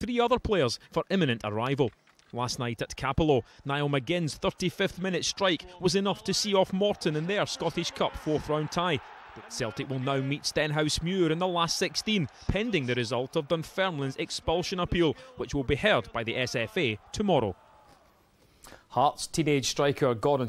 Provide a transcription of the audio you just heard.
three other players for imminent arrival. Last night at Cappielow, Niall McGinn's 35th minute strike was enough to see off Morton in their Scottish Cup fourth round tie. Celtic will now meet Stenhousemuir in the last 16, pending the result of Dunfermline's expulsion appeal, which will be heard by the SFA tomorrow. Hearts teenage striker Gordon